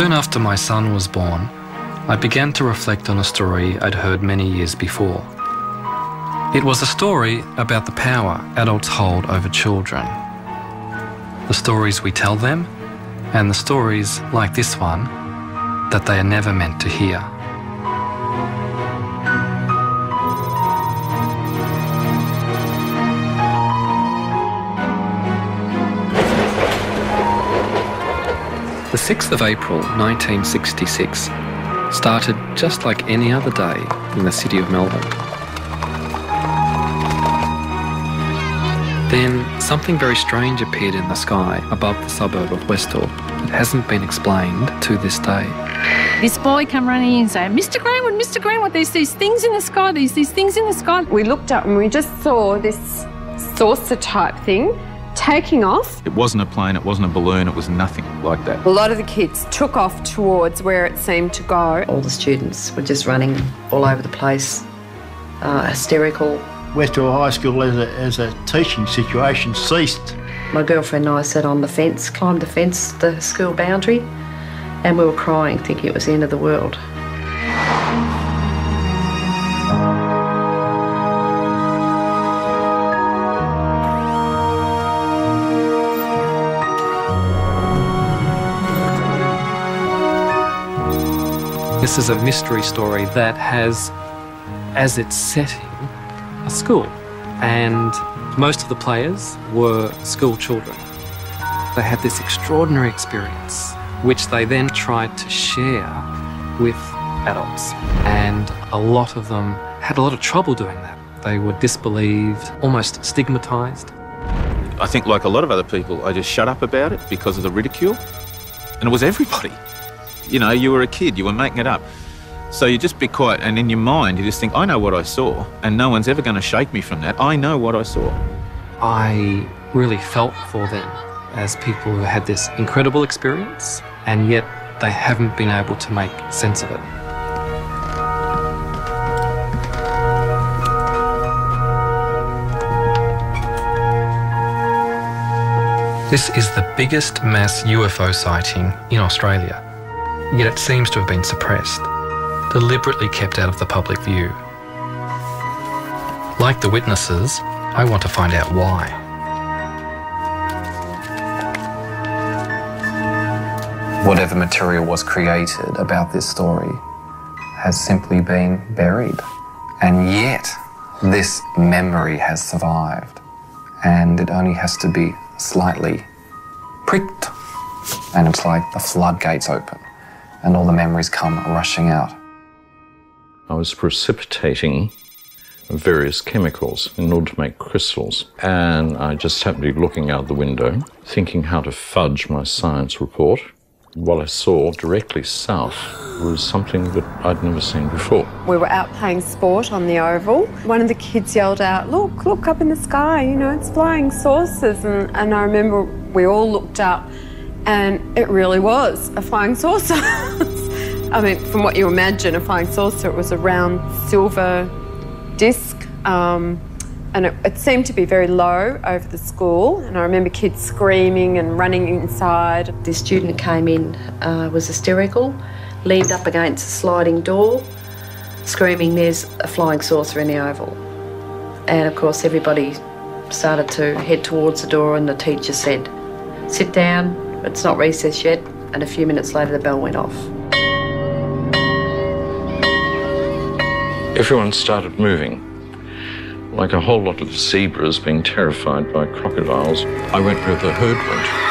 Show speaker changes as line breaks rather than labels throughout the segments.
Soon after my son was born, I began to reflect on a story I'd heard many years before. It was a story about the power adults hold over children. The stories we tell them, and the stories, like this one, that they are never meant to hear. The 6th of April 1966 started just like any other day in the city of Melbourne. Then something very strange appeared in the sky above the suburb of Westall. It hasn't been explained to this day.
This boy come running in and say, Mr. Greenwood, Mr. Greenwood, there's these things in the sky, there's these things in the sky.
We looked up and we just saw this saucer type thing taking off.
It wasn't a plane, it wasn't a balloon, it was nothing like that.
A lot of the kids took off towards where it seemed to go.
All the students were just running all over the place, uh, hysterical.
Westall High School as a, as a teaching situation ceased.
My girlfriend and I sat on the fence, climbed the fence, the school boundary, and we were crying, thinking it was the end of the world.
This is a mystery story that has as its setting a school, and most of the players were school children. They had this extraordinary experience, which they then tried to share with adults, and a lot of them had a lot of trouble doing that. They were disbelieved, almost stigmatized.
I think, like a lot of other people, I just shut up about it because of the ridicule. And it was everybody. You know, you were a kid, you were making it up. So you just be quiet, and in your mind, you just think, I know what I saw, and no one's ever going to shake me from that. I know what I saw.
I really felt for them as people who had this incredible experience, and yet they haven't been able to make sense of it. This is the biggest mass UFO sighting in Australia, yet it seems to have been suppressed, deliberately kept out of the public view. Like the witnesses, I want to find out why. Whatever material was created about this story has simply been buried. And yet, this memory has survived. And it only has to be slightly pricked. And it's like the floodgates open, and all the memories come rushing out.
I was precipitating various chemicals in order to make crystals. And I just happened to be looking out the window, thinking how to fudge my science report. What I saw directly south was something that I'd never seen before.
We were out playing sport on the oval. One of the kids yelled out, Look, look up in the sky, you know, it's flying saucers. And, and I remember we all looked up and it really was a flying saucer. I mean, from what you imagine, a flying saucer, it was a round silver disc. Um, and it, it, seemed to be very low over the school. And I remember kids screaming and running inside.
The student came in, uh, was hysterical, leaned up against a sliding door, screaming, There's a flying saucer in the oval. And of course, everybody started to head towards the door, and the teacher said, Sit down, it's not recess yet. And a few minutes later, the bell went off.
Everyone started moving, like a whole lot of zebras being terrified by crocodiles. I went where the herd went.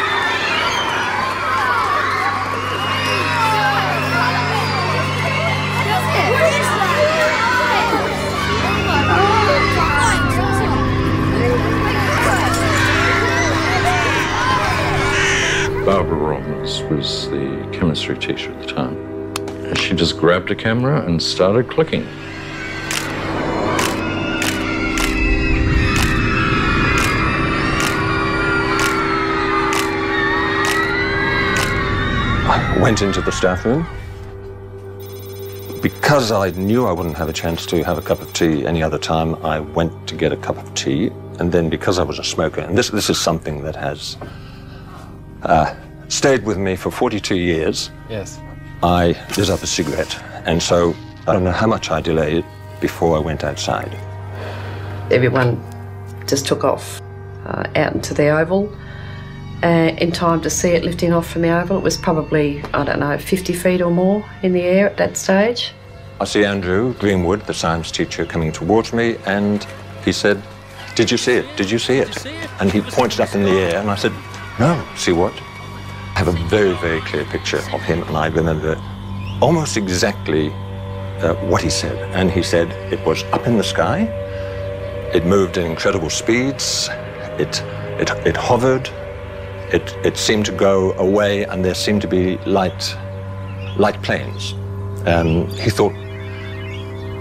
Barbara Robbins was the chemistry teacher at the time. She just grabbed a camera and started clicking.
I went into the staff room. Because I knew I wouldn't have a chance to have a cup of tea any other time, I went to get a cup of tea. And then because I was a smoker, and this, this is something that has uh, stayed with me for 42 years,
Yes.
I lit up a cigarette. And so I don't know how much I delayed before I went outside.
Everyone just took off uh, out into the oval. Uh, in time to see it lifting off from the oval, it was probably, I don't know, 50 feet or more in the air at that stage.
I see Andrew Greenwood, the science teacher, coming towards me, and he said, Did you see it? Did you see it? And he pointed up in the air, and I said, No, see what? I have a very, very clear picture of him, and I remember almost exactly uh, what he said. And he said it was up in the sky, it moved at incredible speeds, it, it, it hovered, it, it seemed to go away, and there seemed to be light, light planes. Um, he thought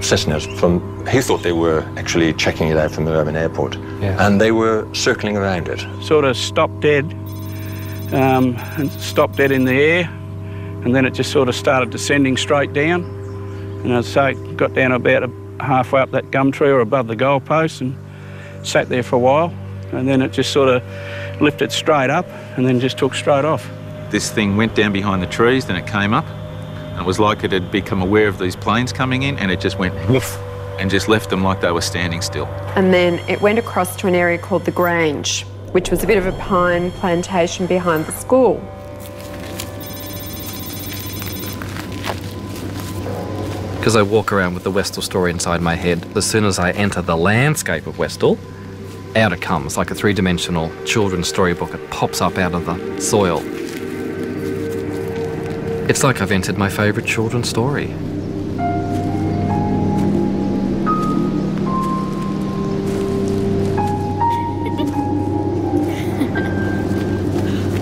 Cessnas from he thought they were actually checking it out from the Melbourne airport,
Yeah.
and they were circling around it.
sort of stopped dead um, and stopped dead in the air and then it just sort of started descending straight down and I'd say it got down about a, halfway up that gum tree or above the goalpost and sat there for a while and then it just sort of lifted straight up and then just took straight off.
This thing went down behind the trees, then it came up. And it was like it had become aware of these planes coming in, and it just went woof and just left them like they were standing still.
And then it went across to an area called the Grange, which was a bit of a pine plantation behind the school.
Because I walk around with the Westall story inside my head, as soon as I enter the landscape of Westall, out it comes like a three dimensional children's storybook. It pops up out of the soil. It's like I've entered my favourite children's story.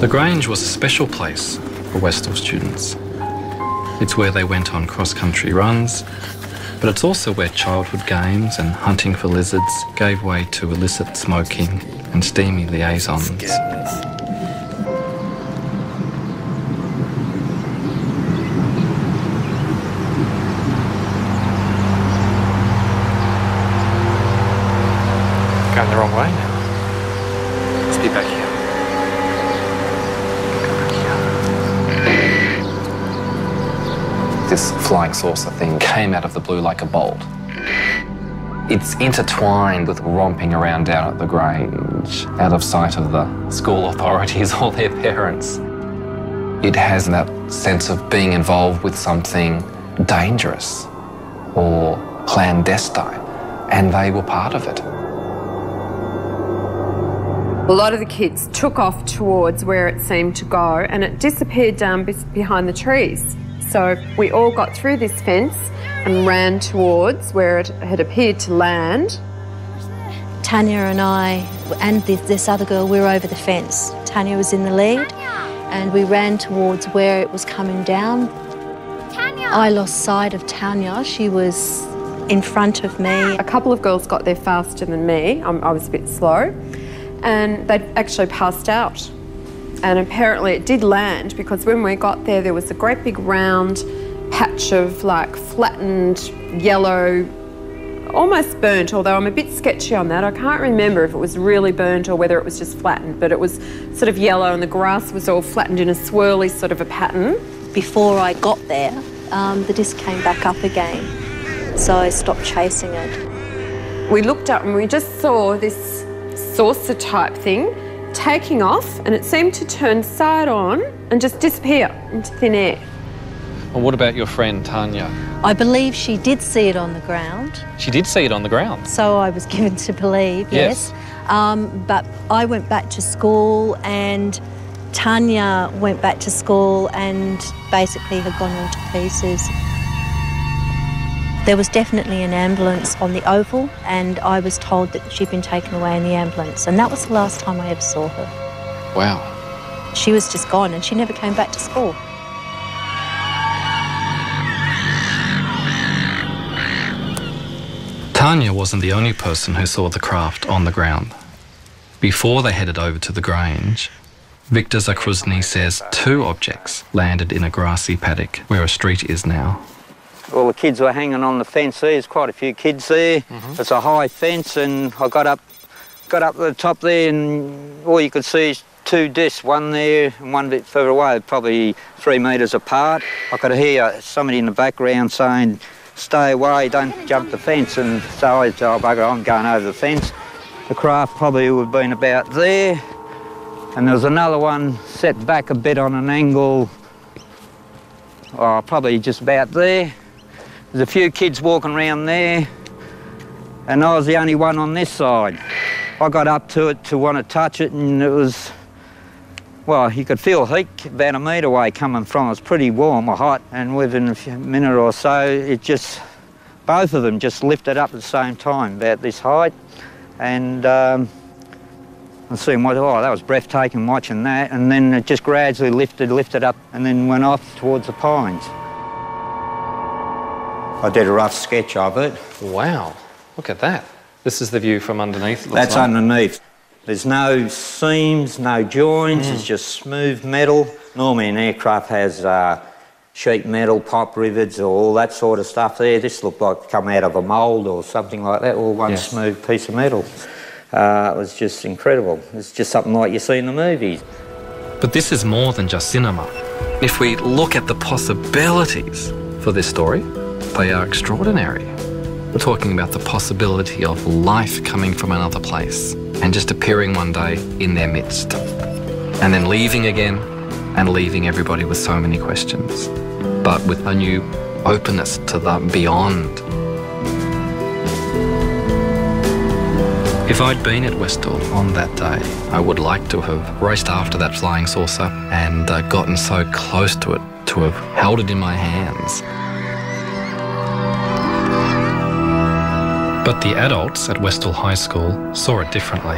The Grange was a special place for Westall students. It's where they went on cross country runs, but it's also where childhood games and hunting for lizards gave way to illicit smoking and steamy liaisons. Going the wrong way now. This flying saucer thing came out of the blue like a bolt. It's intertwined with romping around down at the Grange, out of sight of the school authorities or their parents. It has that sense of being involved with something dangerous or clandestine, and they were part of it.
A lot of the kids took off towards where it seemed to go and it disappeared down behind the trees. So we all got through this fence and ran towards where it had appeared to land.
Tanya and I, and this, this other girl, we were over the fence. Tanya was in the lead, and we ran towards where it was coming down. I lost sight of Tanya. She was in front of me.
A couple of girls got there faster than me. I'm, I was a bit slow. And they actually passed out. And apparently it did land because when we got there, there was a great big round patch of like flattened yellow, almost burnt, although I'm a bit sketchy on that. I can't remember if it was really burnt or whether it was just flattened, but it was sort of yellow and the grass was all flattened in a swirly sort of a pattern.
Before I got there, um, the disc came back up again. So I stopped chasing it.
We looked up and we just saw this saucer type thing taking off and it seemed to turn side on and just disappear into thin air.
Well, what about your friend Tanya?
I believe she did see it on the ground,
She did see it on the ground.
so I was given to believe,
Yes.
yes. Um, but I went back to school and Tanya went back to school and basically had gone all to pieces. There was definitely an ambulance on the oval, and I was told that she'd been taken away in the ambulance, and that was the last time I ever saw her.
Wow.
She was just gone, and she never came back to school.
Tanya wasn't the only person who saw the craft on the ground. Before they headed over to the Grange, Victor Zakruzny says two objects landed in a grassy paddock where a street is now.
All the kids were hanging on the fence there. There's quite a few kids there.
Mm-hmm.
It's a high fence, and I got up, got up to the top there, and all you could see is two discs, one there and one a bit further away, probably three metres apart. I could hear somebody in the background saying, stay away, don't jump the fence. And so I said, oh, bugger, I'm going over the fence. The craft probably would have been about there. And there was another one set back a bit on an angle, oh, probably just about there. There's a few kids walking around there, and I was the only one on this side. I got up to it to want to touch it, and it was, well, you could feel heat about a metre away coming from. It was pretty warm or hot, and within a minute or so, it just, both of them just lifted up at the same time, about this height, and. Um, I seen what, oh, that was breathtaking watching that. And then it just gradually lifted, lifted up, and then went off towards the pines. I did a rough sketch of it.
Wow, look at that. This is the view from underneath.
That's
like.
underneath. There's no seams, no joints, mm. it's just smooth metal. Normally an aircraft has uh, sheet metal, pipe rivets, or all that sort of stuff there. This looked like come out of a mould or something like that, all one yes. smooth piece of metal. Uh, it was just incredible. It's just something like you see in the movies.
But this is more than just cinema. If we look at the possibilities for this story, they are extraordinary. We're talking about the possibility of life coming from another place and just appearing one day in their midst. And then leaving again and leaving everybody with so many questions, but with a new openness to the beyond If I'd been at Westall on that day, I would like to have raced after that flying saucer and uh, gotten so close to it to have held it in my hands. But the adults at Westall High School saw it differently.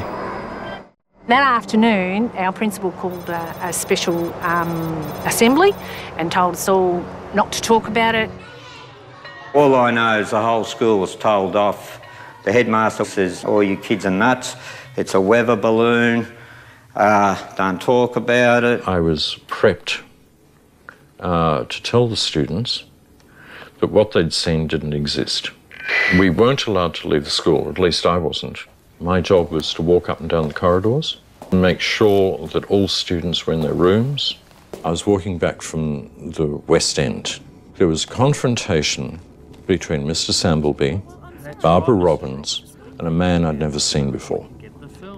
That afternoon, our principal called a, a special um, assembly and told us all not to talk about it.
All I know is the whole school was told off the headmaster says, all you kids are nuts. It's a weather balloon. Uh, don't talk about it.
I was prepped uh, to tell the students that what they'd seen didn't exist. We weren't allowed to leave the school, at least I wasn't. My job was to walk up and down the corridors and make sure that all students were in their rooms. I was walking back from the West End. There was a confrontation between Mr. Samblebe Barbara Robbins, and a man I'd never seen before.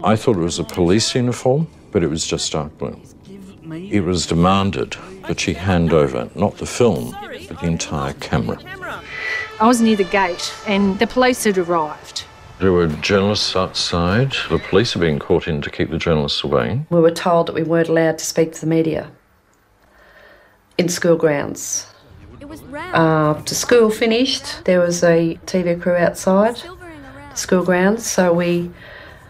I thought it was a police uniform, but it was just dark blue. It was demanded that she hand over not the film, but the entire camera.
I was near the gate, and the police had arrived.
There were journalists outside. The police are being caught in to keep the journalists away.
We were told that we weren't allowed to speak to the media in school grounds. After uh, school finished, there was a TV crew outside the school grounds, so we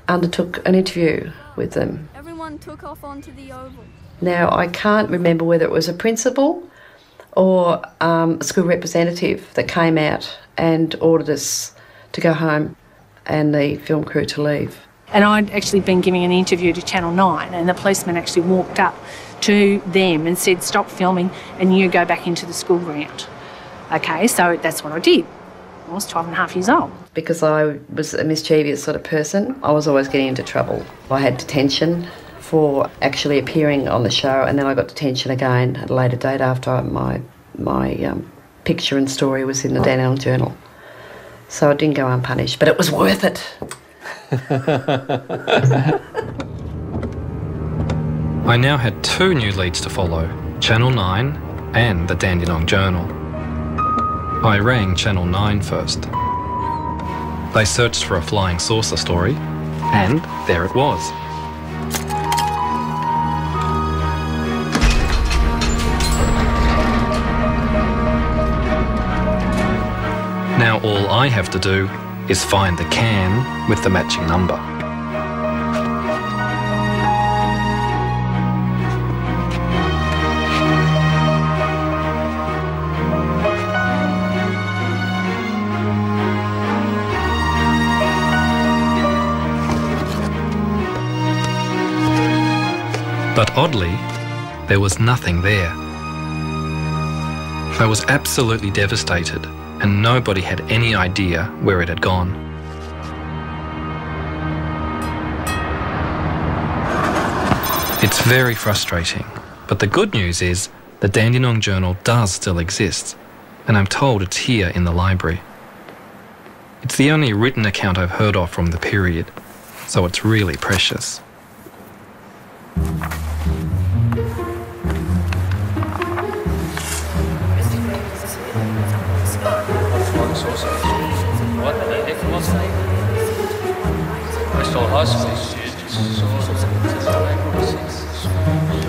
undertook an interview with them.
Everyone took off onto the oval.
Now, I can't remember whether it was a principal or um, a school representative that came out and ordered us to go home and the film crew to leave.
And I'd actually been giving an interview to Channel 9, and the policeman actually walked up to them and said, Stop filming and you go back into the school ground. Okay, so that's what I did. I was 12 and a half years old.
Because I was a mischievous sort of person, I was always getting into trouble. I had detention for actually appearing on the show, and then I got detention again at a later date after my, my um, picture and story was in the Dandenong Journal. So I didn't go unpunished, but it was worth it.
I now had two new leads to follow Channel 9 and the Dandenong Journal. I rang Channel 9 first. They searched for a flying saucer story, and there it was. I have to do is find the can with the matching number. But oddly, there was nothing there. I was absolutely devastated, and nobody had any idea where it had gone. It's very frustrating, but the good news is the Dandenong Journal does still exist, and I'm told it's here in the library. It's the only written account I've heard of from the period, so it's really precious.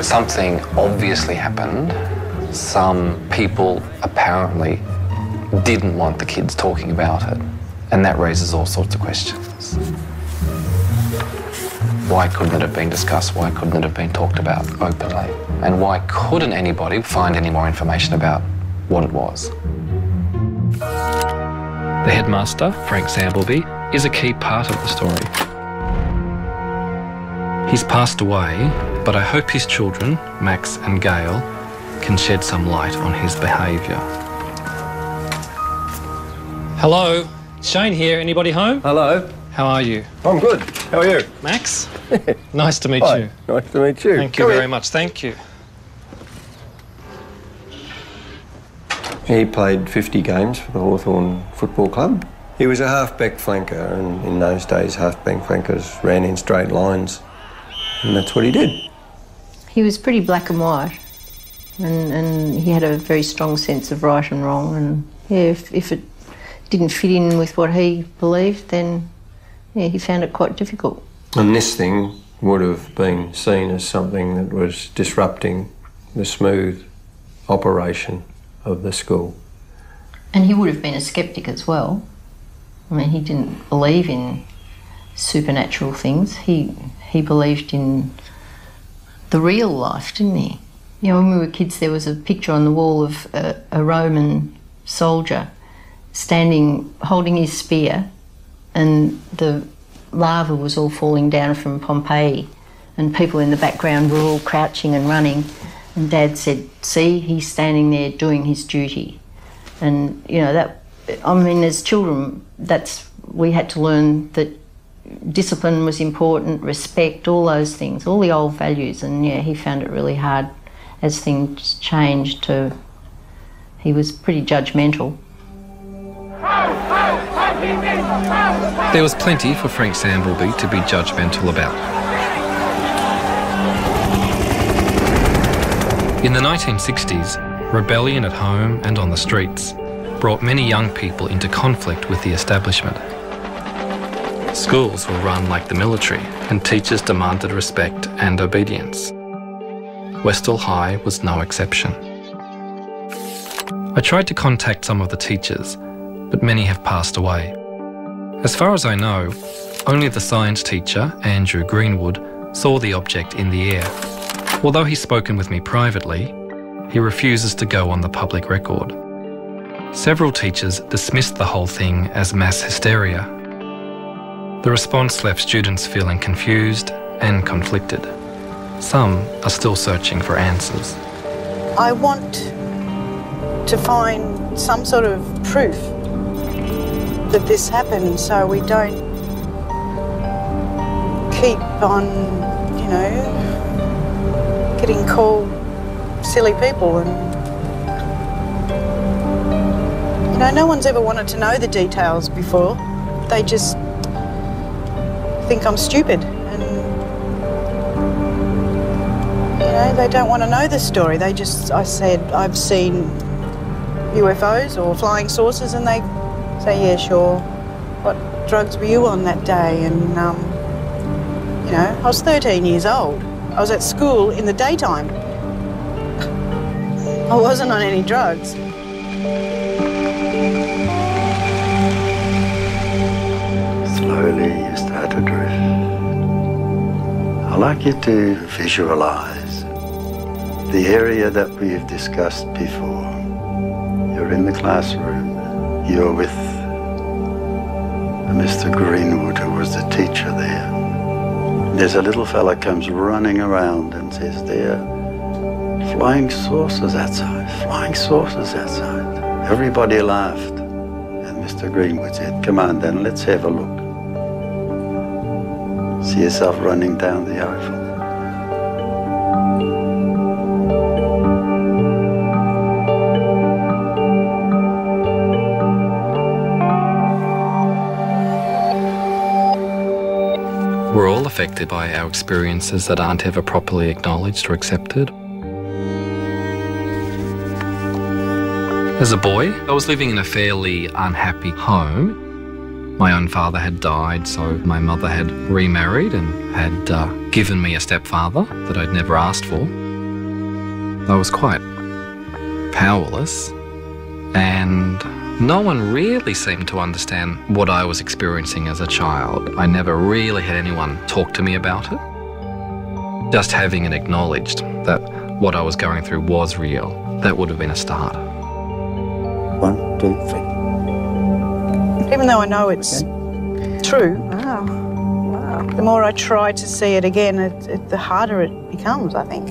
Something obviously happened. Some people apparently didn't want the kids talking about it, and that raises all sorts of questions. Why couldn't it have been discussed? Why couldn't it have been talked about openly? And why couldn't anybody find any more information about what it was?
The headmaster, Frank Samblebe, is a key part of the story. He's passed away, but I hope his children, Max and Gail, can shed some light on his behaviour.
Hello, Shane here. Anybody home?
Hello.
How are you?
I'm good. How are you?
Max? nice to meet
Hi.
you.
Nice to meet you.
Thank you very much. Thank you.
He played 50 games for the Hawthorn Football Club. He was a half-back flanker, and in those days, half-back flankers ran in straight lines, and that's what he did.
He was pretty black and white, and, and he had a very strong sense of right and wrong. And yeah, if, if it didn't fit in with what he believed, then yeah, he found it quite difficult.
And this thing would have been seen as something that was disrupting the smooth operation of the school.
And he would have been a skeptic as well. I mean, he didn't believe in supernatural things. He he believed in the real life, didn't he? You know, when we were kids, there was a picture on the wall of a, a Roman soldier standing, holding his spear, and the lava was all falling down from Pompeii, and people in the background were all crouching and running. And Dad said, "See, he's standing there doing his duty." And you know that. I mean, as children, that's we had to learn that discipline was important, respect, all those things, all the old values. And yeah, he found it really hard as things changed. To he was pretty judgmental.
There was plenty for Frank Samblebe to be judgmental about. In the 1960s, rebellion at home and on the streets brought many young people into conflict with the establishment. Schools were run like the military, and teachers demanded respect and obedience. Westall High was no exception. I tried to contact some of the teachers, but many have passed away. As far as I know, only the science teacher, Andrew Greenwood, saw the object in the air. Although he's spoken with me privately, he refuses to go on the public record. Several teachers dismissed the whole thing as mass hysteria. The response left students feeling confused and conflicted. Some are still searching for answers.
I want to find some sort of proof that this happened so we don't keep on, you know, getting called silly people and you know, no one's ever wanted to know the details before. They just think I'm stupid and you know, they don't want to know the story. They just I said I've seen UFOs or flying saucers and they say, Yeah, sure. What drugs were you on that day? And um, you know, I was 13 years old. I was at school in the daytime. I wasn't on any drugs.
Slowly like you to visualize the area that we've discussed before. You're in the classroom. You're with Mr. Greenwood, who was the teacher there. There's a little fella comes running around and says, there, flying saucers outside, flying saucers outside. Everybody laughed. And Mr. Greenwood said, come on then, let's have a look. See yourself running down the Eiffel.
We're all affected by our experiences that aren't ever properly acknowledged or accepted. As a boy, I was living in a fairly unhappy home. My own father had died, so my mother had remarried and had uh, given me a stepfather that I'd never asked for. I was quite powerless, and no one really seemed to understand what I was experiencing as a child. I never really had anyone talk to me about it. Just having it acknowledged that what I was going through was real, that would have been a start.
One, two, three.
Even though I know it's true, wow, wow. The more I try to see it again, it, it, the harder it becomes, I think.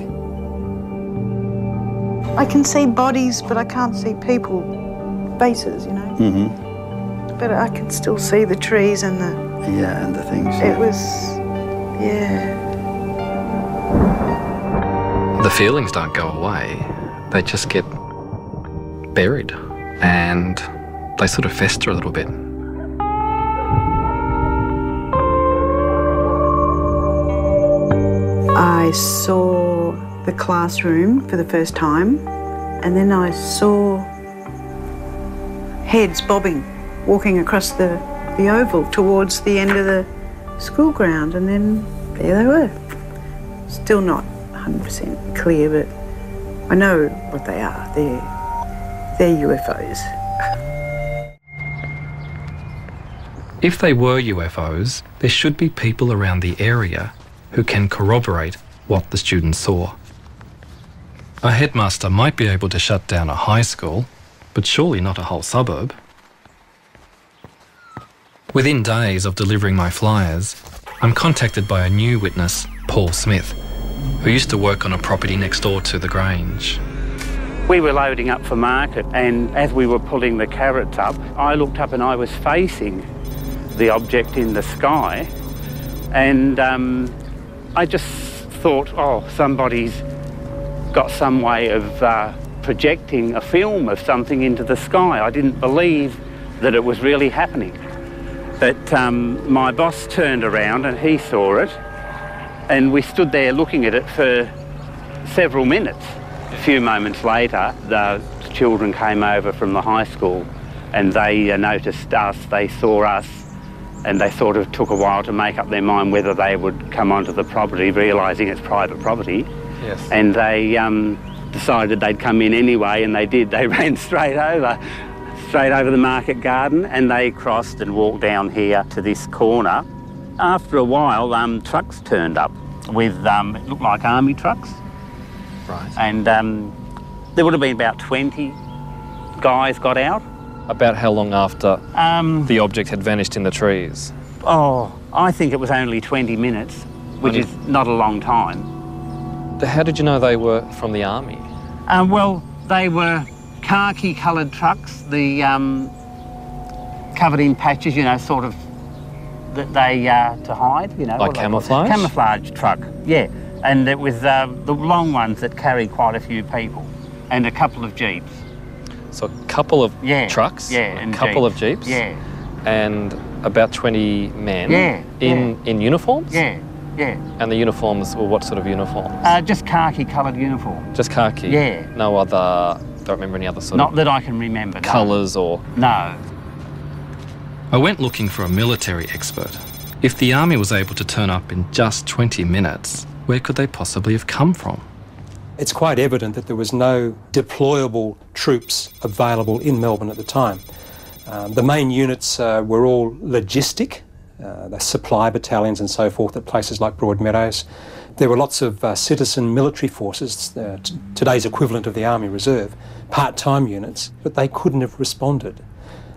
I can see bodies, but I can't see people, faces, you know.
Mm-hmm.
But I can still see the trees and the.
Yeah, and the things.
It was, yeah.
The feelings don't go away, they just get buried and they sort of fester a little bit.
I saw the classroom for the first time, and then I saw heads bobbing, walking across the, the oval towards the end of the school ground, and then there they were. Still not 100% clear, but I know what they are. They're, they're UFOs.
If they were UFOs, there should be people around the area who can corroborate what the students saw. A headmaster might be able to shut down a high school, but surely not a whole suburb. Within days of delivering my flyers, I'm contacted by a new witness, Paul Smith, who used to work on a property next door to the Grange.
We were loading up for market, and as we were pulling the carrots up, I looked up and I was facing the object in the sky, and um, I just thought, oh, somebody's got some way of uh, projecting a film of something into the sky. I didn't believe that it was really happening. But um, my boss turned around and he saw it, and we stood there looking at it for several minutes. A few moments later, the children came over from the high school and they noticed us, they saw us, and they sort of took a while to make up their mind whether they would come onto the property, realising it's private property.
Yes.
And they um, decided they'd come in anyway, and they did. They ran straight over, straight over the market garden, and they crossed and walked down here to this corner. After a while, um, trucks turned up with, um, it looked like army trucks.
Right.
And um, there would have been about 20 guys got out.
About how long after
Um,
the object had vanished in the trees?
Oh, I think it was only 20 minutes, which
Only-
is not a long time.
How did you know they were from the army?
Um, well, they were khaki coloured trucks, the um, covered in patches, you know, sort of that they uh, to hide, you know.
Like
what are they called?
camouflage?
Camouflage truck, yeah. And it was uh, the long ones that carried quite a few people, and a couple of jeeps.
So a couple of
Yeah,
trucks,
yeah,
a
and
couple
jeeps.
of jeeps,
Yeah,
and about 20 men
Yeah,
in, in uniforms?
yeah, yeah.
And the uniforms were what sort of uniforms?
Uh, just khaki coloured uniform.
Just khaki?
yeah.
No other, don't remember any other sort
Not
of
that I can remember. no.
colours or...
No.
I went looking for a military expert. If the army was able to turn up in just 20 minutes, where could they possibly have come from?
It's quite evident that there was no deployable troops available in Melbourne at the time. Um, the main units uh, were all logistic, uh, the supply battalions and so forth at places like Broadmeadows. There were lots of uh, citizen military forces, uh, today's equivalent of the Army Reserve, part-time units, but they couldn't have responded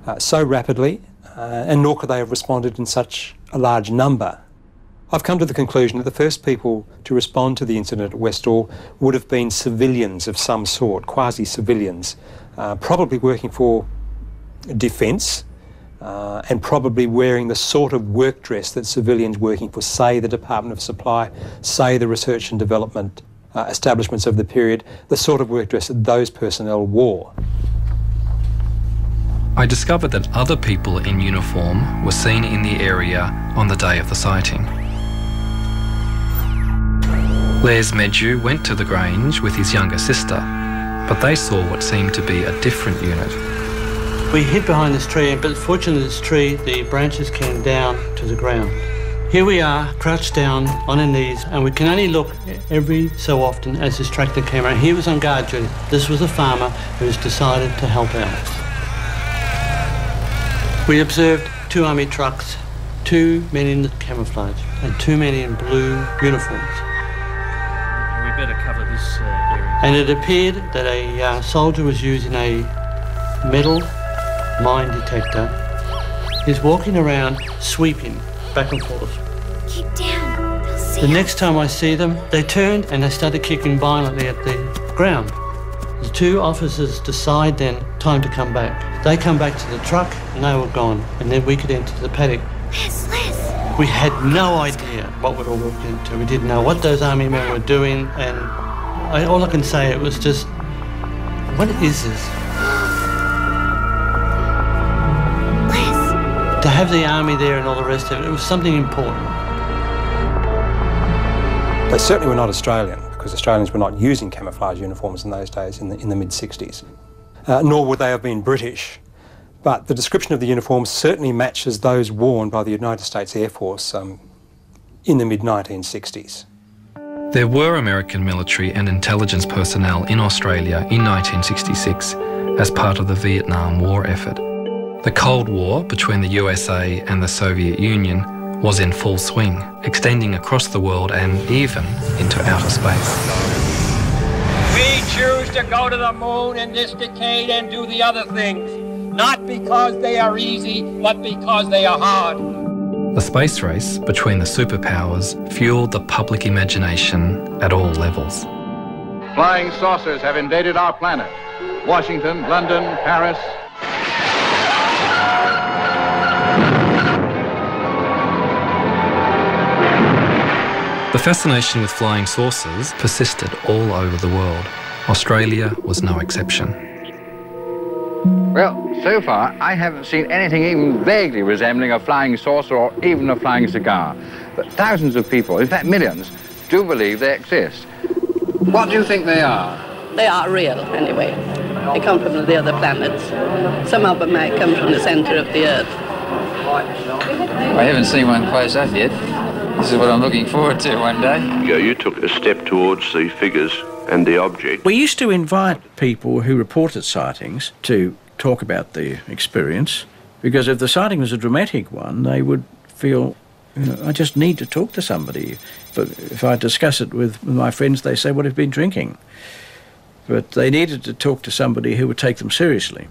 uh, so rapidly, uh, and nor could they have responded in such a large number. I've come to the conclusion that the first people to respond to the incident at Westall would have been civilians of some sort, quasi-civilians, uh, probably working for defence uh, and probably wearing the sort of work dress that civilians working for, say, the Department of Supply, say, the research and development uh, establishments of the period, the sort of work dress that those personnel wore.
I discovered that other people in uniform were seen in the area on the day of the sighting. Les Medju went to the Grange with his younger sister, but they saw what seemed to be a different unit.
We hid behind this tree, but fortunately, this tree, the branches came down to the ground. Here we are, crouched down on our knees, and we can only look every so often as this tractor came around. He was on guard duty. This was a farmer who has decided to help out. We observed two army trucks, two men in camouflage, and two men in blue uniforms.
We better cover this uh, area.
And it appeared that a uh, soldier was using a metal mine detector. He's walking around sweeping back and forth.
Keep down. They'll see
The
us.
next time I see them, they turned and they started kicking violently at the ground. The two officers decide then time to come back. They come back to the truck and they were gone, and then we could enter the paddock.
Les, Les.
We had no idea what we'd all walked into. We didn't know what those army men were doing, and I, all I can say it was just, what is this? To have the army there and all the rest of it, it was something important.
They certainly were not Australian, because Australians were not using camouflage uniforms in those days in the, in the mid 60s. Uh, nor would they have been British. But the description of the uniforms certainly matches those worn by the United States Air Force um, in the mid 1960s.
There were American military and intelligence personnel in Australia in 1966 as part of the Vietnam War effort. The Cold War between the USA and the Soviet Union was in full swing, extending across the world and even into outer space.
We choose to go to the moon in this decade and do the other things, not because they are easy, but because they are hard.
The space race between the superpowers fueled the public imagination at all levels.
Flying saucers have invaded our planet. Washington, London, Paris.
The fascination with flying saucers persisted all over the world. Australia was no exception.
Well, so far, I haven't seen anything even vaguely resembling a flying saucer or even a flying cigar. But thousands of people, in fact millions, do believe they exist. What do you think they are?
They are real, anyway. They come from the other planets. Some of them may come from the centre of the Earth.
I haven't seen one close up yet. This is what I'm looking forward to one day.
You, you took a step towards the figures and the object.
We used to invite people who reported sightings to talk about their experience because if the sighting was a dramatic one, they would feel, you know, I just need to talk to somebody. But if I discuss it with my friends, they say, What have you been drinking? But they needed to talk to somebody who would take them seriously.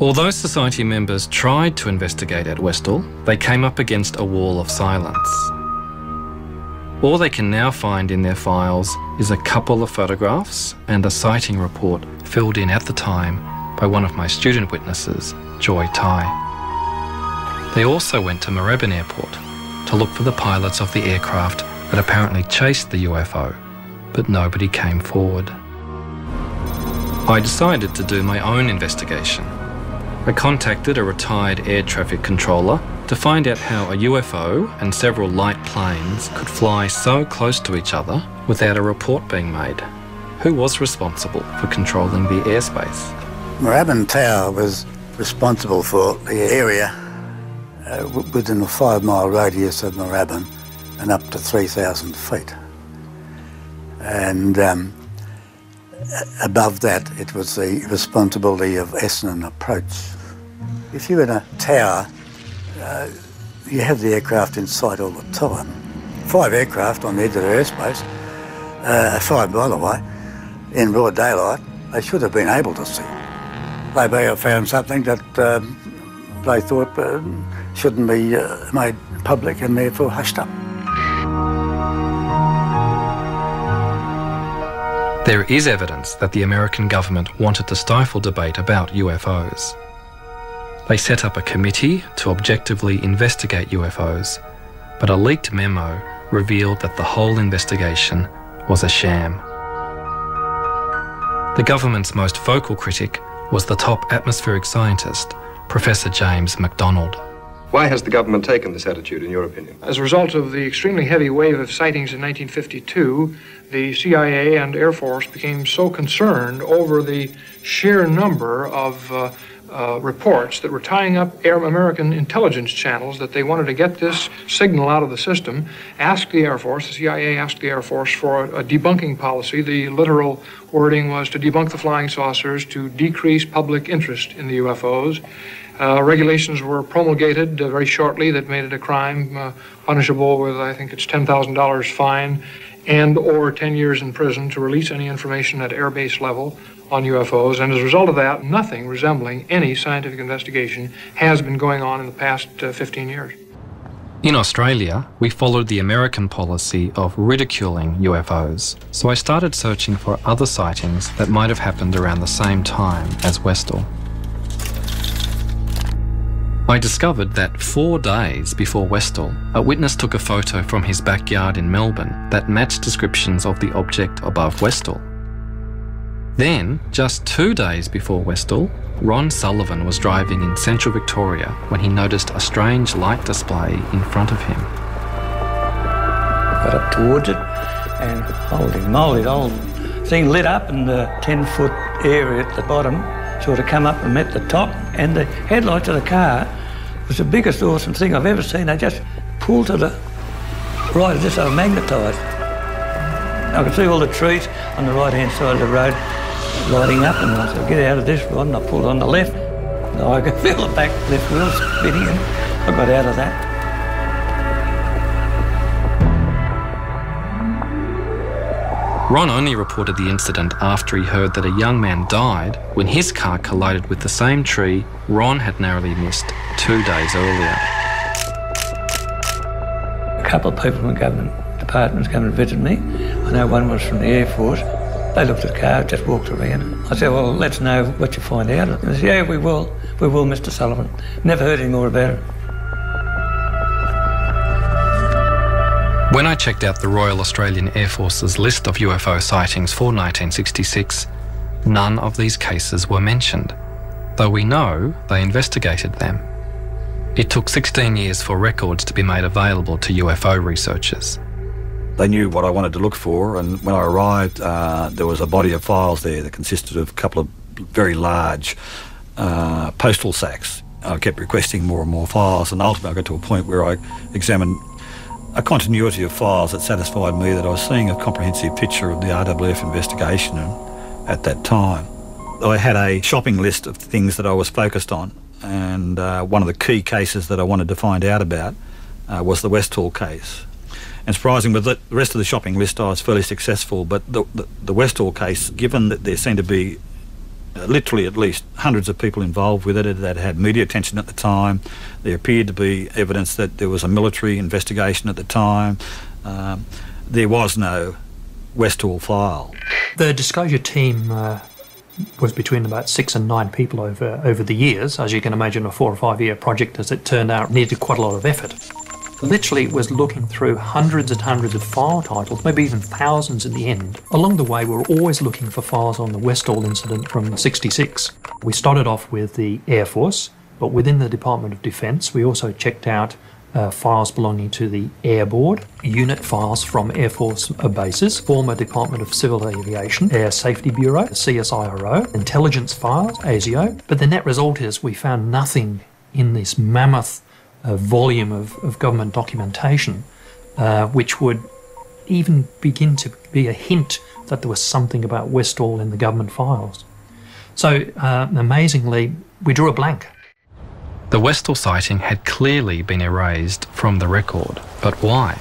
Although Society members tried to investigate at Westall, they came up against a wall of silence. All they can now find in their files is a couple of photographs and a sighting report filled in at the time by one of my student witnesses, Joy Tai. They also went to Moorabbin Airport to look for the pilots of the aircraft that apparently chased the UFO, but nobody came forward. I decided to do my own investigation. I contacted a retired air traffic controller to find out how a UFO and several light planes could fly so close to each other without a report being made. Who was responsible for controlling the airspace?
Moorabbin Tower was responsible for the area uh, within a five mile radius of Moorabbin and up to 3,000 feet. And um, above that, it was the responsibility of Essendon Approach. If you're in a tower, uh, you have the aircraft in sight all the time. Five aircraft on the edge of the airspace, uh, five by the way, in broad daylight, they should have been able to see. They may have found something that um, they thought uh, shouldn't be uh, made public and therefore hushed up.
There is evidence that the American government wanted to stifle debate about UFOs. They set up a committee to objectively investigate UFOs, but a leaked memo revealed that the whole investigation was a sham. The government's most vocal critic was the top atmospheric scientist, Professor James McDonald.
Why has the government taken this attitude, in your opinion?
As a result of the extremely heavy wave of sightings in 1952, the CIA and Air Force became so concerned over the sheer number of uh, uh, reports that were tying up Air American intelligence channels that they wanted to get this signal out of the system, asked the Air Force, the CIA asked the Air Force for a, a debunking policy. The literal wording was to debunk the flying saucers, to decrease public interest in the UFOs. Uh, regulations were promulgated uh, very shortly that made it a crime uh, punishable with, I think it's $10,000 fine and or 10 years in prison to release any information at airbase level on UFOs. And as a result of that, nothing resembling any scientific investigation has been going on in the past uh, 15 years.
In Australia, we followed the American policy of ridiculing UFOs, so I started searching for other sightings that might have happened around the same time as Westall. I discovered that four days before Westall, a witness took a photo from his backyard in Melbourne that matched descriptions of the object above Westall. Then, just two days before Westall, Ron Sullivan was driving in central Victoria when he noticed a strange light display in front of him.
Got up towards it and holy moly, the whole thing lit up and the 10 foot area at the bottom sort of come up and met the top and the headlights of the car was the biggest awesome thing I've ever seen. They just pulled to the right as if they were magnetised. I could see all the trees on the right hand side of the road lighting up and I said, get out of this one. I pulled on the left. And I could feel the back left wheel spinning and I got out of that.
Ron only reported the incident after he heard that a young man died when his car collided with the same tree Ron had narrowly missed two days earlier.
A couple of people from the government departments came and visited me. I know one was from the Air Force. They looked at the car, just walked around. I said, well, let's know what you find out. And they said, yeah, we will. We will, Mr Sullivan. Never heard any more about it.
When I checked out the Royal Australian Air Force's list of UFO sightings for 1966, none of these cases were mentioned, though we know they investigated them. It took 16 years for records to be made available to UFO researchers.
They knew what I wanted to look for, and when I arrived, uh, there was a body of files there that consisted of a couple of very large uh, postal sacks. I kept requesting more and more files, and ultimately I got to a point where I examined a continuity of files that satisfied me that I was seeing a comprehensive picture of the RAAF investigation at that time. I had a shopping list of things that I was focused on, and uh, one of the key cases that I wanted to find out about uh, was the Westall case. And surprising, with the rest of the shopping list, I was fairly successful, but the, the, the Westall case, given that there seemed to be uh, literally at least hundreds of people involved with it that had media attention at the time. There appeared to be evidence that there was a military investigation at the time. Um, there was no Westall file.
The disclosure team uh, was between about six and nine people over over the years. As you can imagine, a four or five year project, as it turned out, needed quite a lot of effort literally it was looking through hundreds and hundreds of file titles, maybe even thousands in the end. Along the way, we were always looking for files on the Westall incident from 66. We started off with the Air Force, but within the Department of Defence, we also checked out uh, files belonging to the Air Board, unit files from Air Force bases, former Department of Civil Aviation, Air Safety Bureau, CSIRO, intelligence files, ASIO. But the net result is we found nothing in this mammoth a volume of, of government documentation, uh, which would even begin to be a hint that there was something about Westall in the government files. So, uh, amazingly, we drew a blank.
The Westall sighting had clearly been erased from the record, but why?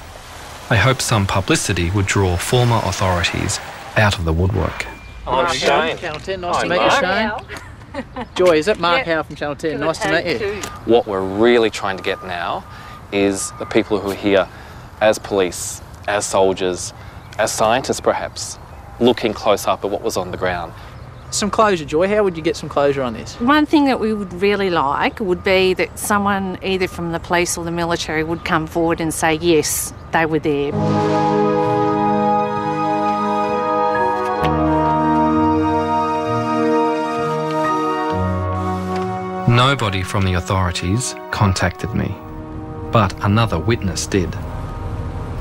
I hoped some publicity would draw former authorities out of the woodwork.
I'm Shane. Channel 10, nice to meet you, Shane. Joy, is it Mark yep. Howe from Channel 10? Nice to meet you.
What we're really trying to get now is the people who are here as police, as soldiers, as scientists perhaps, looking close up at what was on the ground.
Some closure, Joy. How would you get some closure on this?
One thing that we would really like would be that someone, either from the police or the military, would come forward and say, yes, they were there.
Nobody from the authorities contacted me. but another witness did.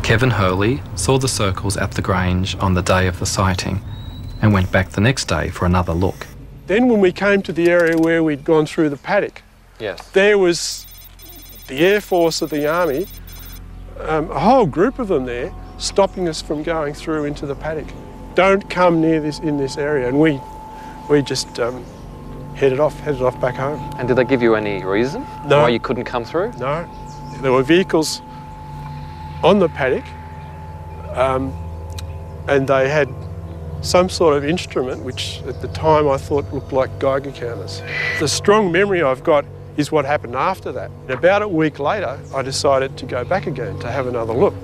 Kevin Hurley saw the circles at the Grange on the day of the sighting and went back the next day for another look.
Then, when we came to the area where we'd gone through the paddock,
Yes.
there was the Air Force of the Army, um, a whole group of them there, stopping us from going through into the paddock. Don't come near this in this area, and we we just um, headed off, headed off back home.
And did they give you any reason
No.
why you couldn't come through?
No, there were vehicles on the paddock, um, and they had some sort of instrument which at the time I thought looked like Geiger counters. The strong memory I've got is what happened after that. About a week later, I decided to go back again to have another look.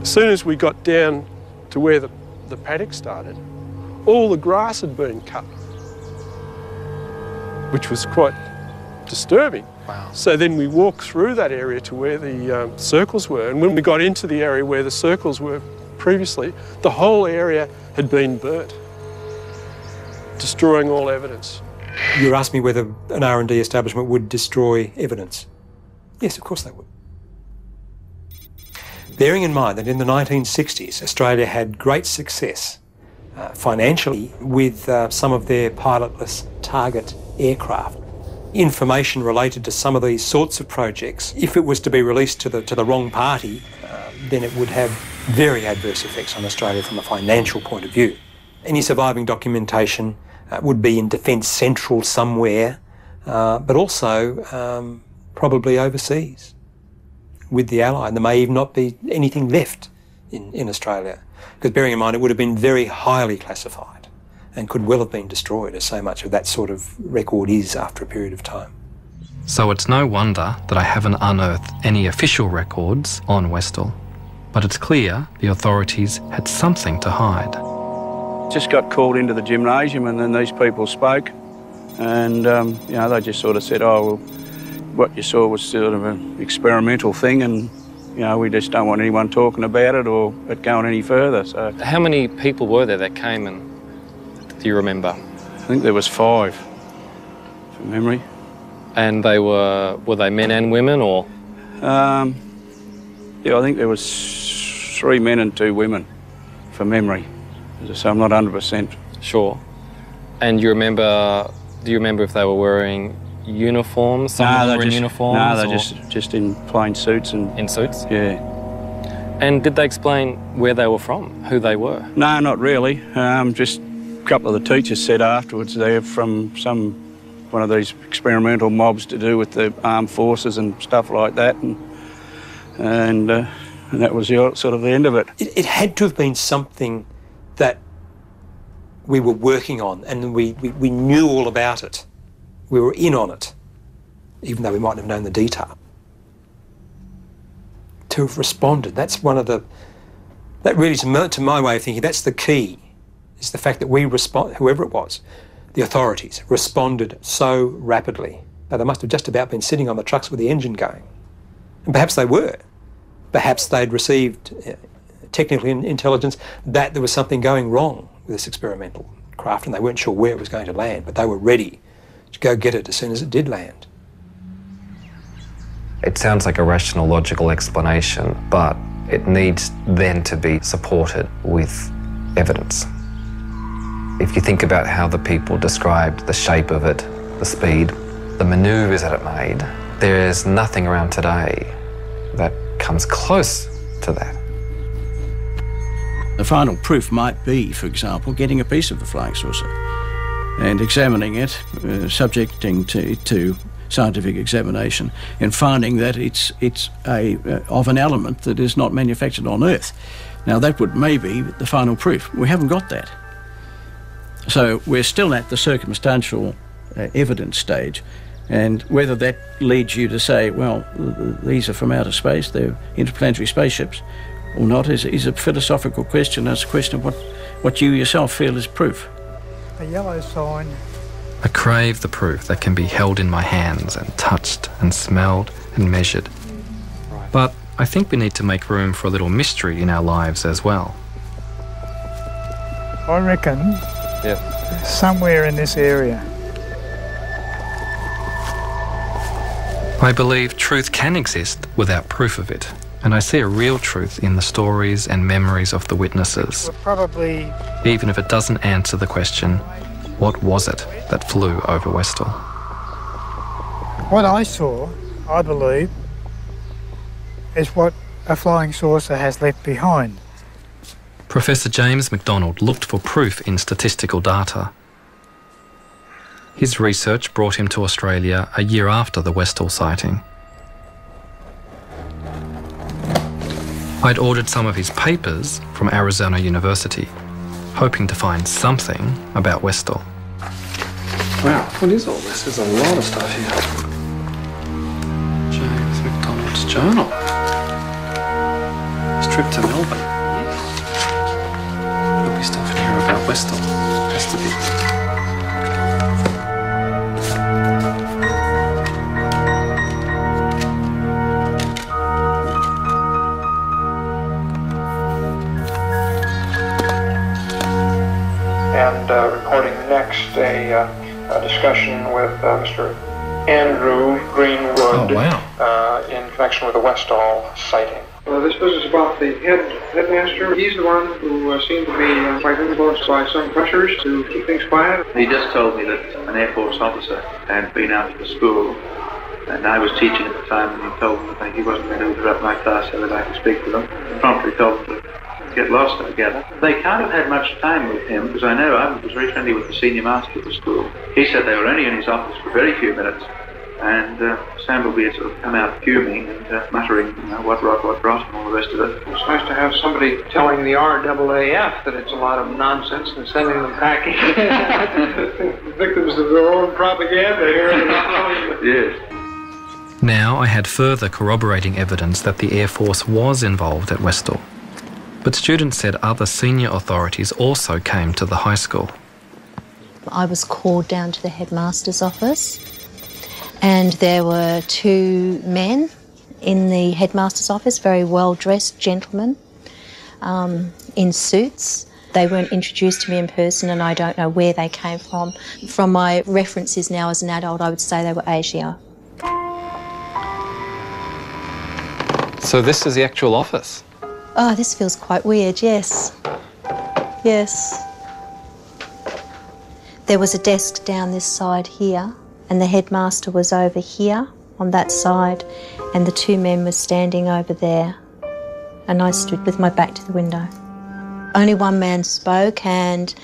As soon as we got down to where the, the paddock started, all the grass had been cut, which was quite disturbing.
Wow.
So then we walked through that area to where the um, circles were, and when we got into the area where the circles were previously, the whole area had been burnt, destroying all evidence.
You asked me whether an R&D establishment would destroy evidence. Yes, of course they would. Bearing in mind that in the 1960s, Australia had great success uh, financially with uh, some of their pilotless target aircraft. Information related to some of these sorts of projects, if it was to be released to the, to the wrong party, uh, then it would have very adverse effects on Australia from a financial point of view. Any surviving documentation uh, would be in Defence Central somewhere, uh, but also um, probably overseas with the Ally. And there may even not be anything left in, in Australia. Because bearing in mind, it would have been very highly classified and could well have been destroyed, as so much of that sort of record is after a period of time.
So it's no wonder that I haven't unearthed any official records on Westall. But it's clear the authorities had something to hide.
Just got called into the gymnasium, and then these people spoke, and um, you know they just sort of said, "Oh, well, what you saw was sort of an experimental thing, and you know we just don't want anyone talking about it or it going any further." So
How many people were there that came and do you remember?
I think there was five, from memory.
And they were were they men and women or
Um, yeah, I think there was three men and two women, from memory. So I'm not 100%.
sure? And you remember? Do you remember if they were wearing uniforms? Some of them
they're
were in
just,
uniforms.
No, they're
or-
just just in plain suits and
in suits.
Yeah.
And did they explain where they were from, who they were?
No, not really. Um, just couple of the teachers said afterwards they're from some one of these experimental mobs to do with the armed forces and stuff like that, and and, uh, and that was the, sort of the end of it.
It, it had to have been something that we were working on and we, we, we knew all about it. We were in on it, even though we mightn't have known the detail. To have responded, that's one of the, that really, to my, to my way of thinking, that's the key, is the fact that we respond, whoever it was, the authorities responded so rapidly. Now, they must have just about been sitting on the trucks with the engine going. And perhaps they were. Perhaps they'd received uh, technical intelligence that there was something going wrong with this experimental craft and they weren't sure where it was going to land, but they were ready to go get it as soon as it did land.
It sounds like a rational, logical explanation, but it needs then to be supported with evidence. If you think about how the people described the shape of it, the speed, the manoeuvres that it made, there is nothing around today that comes close to that.
The final proof might be, for example, getting a piece of the flying saucer and examining it, uh, subjecting to, to scientific examination, and finding that it's it's a uh, of an element that is not manufactured on Earth. Now that would maybe the final proof. We haven't got that. So we're still at the circumstantial uh, evidence stage, and whether that leads you to say, well, th- th- these are from outer space, they're interplanetary spaceships, or not, is, is a philosophical question. It's a question of what, what you yourself feel is proof.
A yellow sign.
I crave the proof that can be held in my hands and touched and smelled and measured. But I think we need to make room for a little mystery in our lives as well.
I reckon
Yeah.
somewhere in this area.
I believe truth can exist without proof of it, and I see a real truth in the stories and memories of the witnesses,
Probably
even if it doesn't answer the question, what was it that flew over Westall?
what I saw, I believe, is what a flying saucer has left behind.
Professor James McDonald looked for proof in statistical data. His research brought him to Australia a year after the Westall sighting. I'd ordered some of his papers from Arizona University, hoping to find something about Westall.
Wow, what is all this? There's a lot of stuff here. James McDonald's journal. His trip to Melbourne. There'll be stuff about Westall. Has to be.
And uh, recording next a, uh, a discussion with uh, Mr. Andrew Greenwood
Oh, wow.
uh, in connection with the Westall sighting. Well, this business about the head headmaster, he's the one who uh, seemed to be uh, quite influenced by some pressures to keep things quiet.
He just told me that an Air Force officer had been out to the school, and I was teaching at the time, and he told me that he wasn't going to interrupt my class so that I could speak to them. He promptly told them to get lost together. They can't have had much time with him, because I know I was very friendly with the senior master of the school. He said they were only in his office for very few minutes, and uh, Samblebe had sort of come out fuming and uh, muttering, you know, what rot, what rot, and all the rest of it.
It's nice to have somebody telling the RAAF that it's a lot of nonsense and sending them packing. Victims of their own propaganda here.
yes.
Now I had further corroborating evidence that the Air Force was involved at Westall. But students said other senior authorities also came to the high school.
I was called down to the headmaster's office, and there were two men in the headmaster's office, very well dressed gentlemen um, in suits. They weren't introduced to me in person, and I don't know where they came from. From my references now as an adult, I would say they were ASIO.
So this is the actual office.
Oh, this feels quite weird, yes. Yes. There was a desk down this side here, and the headmaster was over here on that side, and the two men were standing over there. And I stood with my back to the window. Only one man spoke, and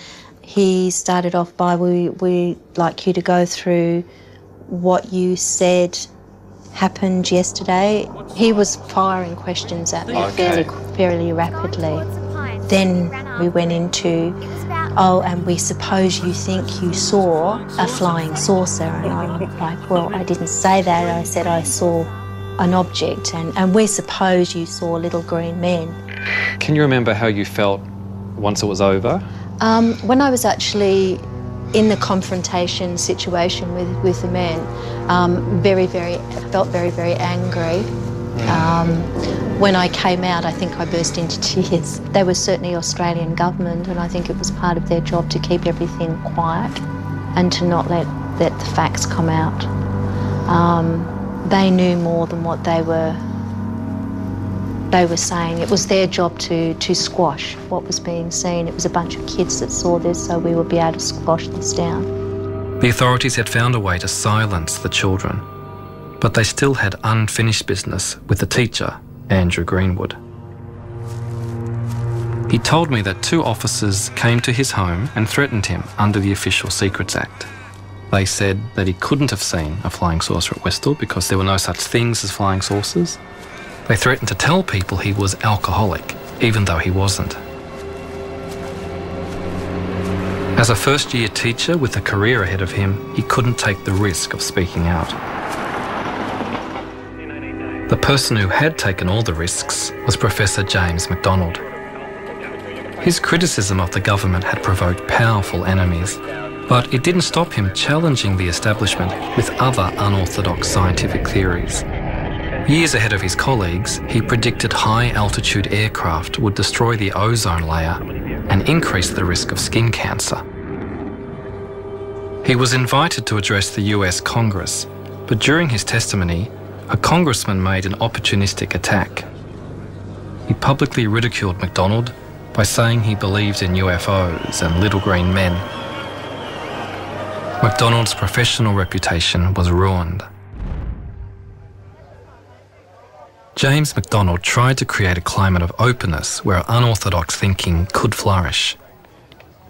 he started off by, We, we'd like you to go through what you said happened yesterday. He was firing questions at me
Okay.
fairly, fairly rapidly. Then we went into, oh, and we suppose you think you saw a flying saucer. And I'm like, well, I didn't say that. I said I saw an object, and, and we suppose you saw little green men.
Can you remember how you felt once it was over?
Um, when I was actually in the confrontation situation with, with the men, um, very, very, felt very, very angry. Um, when I came out, I think I burst into tears. They were certainly Australian government, and I think it was part of their job to keep everything quiet and to not let, let the facts come out. Um, they knew more than what they were they were saying. It was their job to, to squash what was being seen. It was a bunch of kids that saw this, so we would be able to squash this down.
The authorities had found a way to silence the children, but they still had unfinished business with the teacher, Andrew Greenwood. He told me that two officers came to his home and threatened him under the Official Secrets Act. They said that he couldn't have seen a flying saucer at Westall because there were no such things as flying saucers. They threatened to tell people he was alcoholic, even though he wasn't. As a first year teacher with a career ahead of him, he couldn't take the risk of speaking out. The person who had taken all the risks was Professor James McDonald. His criticism of the government had provoked powerful enemies, but it didn't stop him challenging the establishment with other unorthodox scientific theories. Years ahead of his colleagues, he predicted high altitude aircraft would destroy the ozone layer and increase the risk of skin cancer. He was invited to address the US Congress, but during his testimony, a congressman made an opportunistic attack. He publicly ridiculed McDonald by saying he believed in UFOs and little green men. McDonald's professional reputation was ruined. James McDonald tried to create a climate of openness where unorthodox thinking could flourish.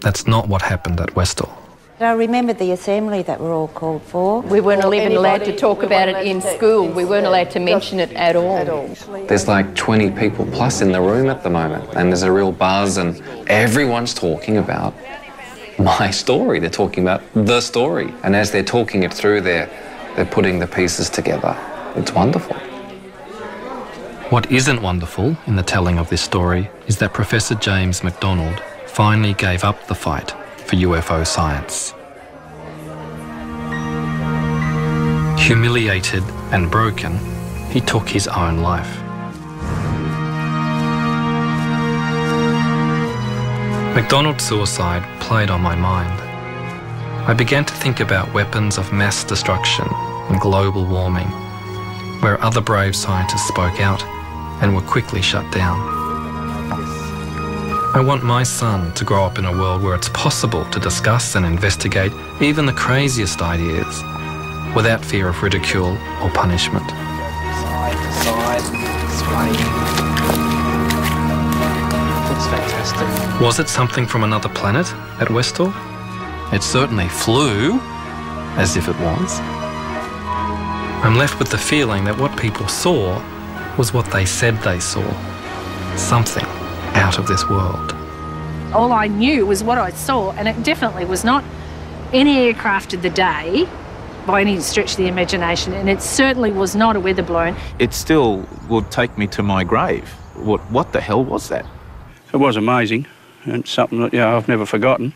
That's not what happened at Westall.
I remember the assembly that we're all called for.
We weren't even allowed to talk about it in school. We weren't allowed to mention it at all.
There's like 20 people plus in the room at the moment, and there's a real buzz, and everyone's talking about my story. They're talking about the story. And as they're talking it through, they're, they're putting the pieces together. It's wonderful.
What isn't wonderful in the telling of this story is that Professor James McDonald finally gave up the fight for UFO science. Humiliated and broken, he took his own life. McDonald's suicide played on my mind. I began to think about weapons of mass destruction and global warming, where other brave scientists spoke out and were quickly shut down. I want my son to grow up in a world where it's possible to discuss and investigate even the craziest ideas without fear of ridicule or punishment.
Fantastic.
Was it something from another planet at Westall? It certainly flew, as if it was. I'm left with the feeling that what people saw was what they said they saw something out of this world.
All I knew was what I saw, and it definitely was not any aircraft of the day by any stretch of the imagination, and it certainly was not a weather balloon.
It still would take me to my grave. What, what the hell was that?
It was amazing and something that you know, I've never forgotten.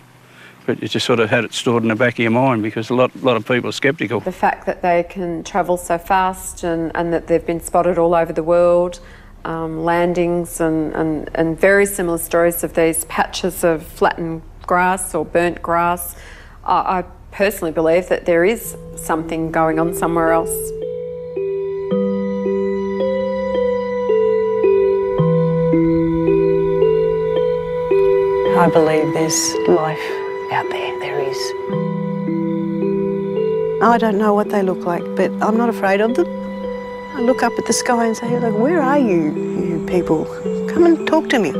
But you just sort of had it stored in the back of your mind because a lot, lot of people are sceptical.
The fact that they can travel so fast and, and that they've been spotted all over the world, um, landings and, and, and very similar stories of these patches of flattened grass or burnt grass. I, I personally believe that there is something going on somewhere else.
I believe there's life out there. There is. I don't know what they look like, but I'm not afraid of them. I look up at the sky and say, like, where are you, you people? Come and talk to me.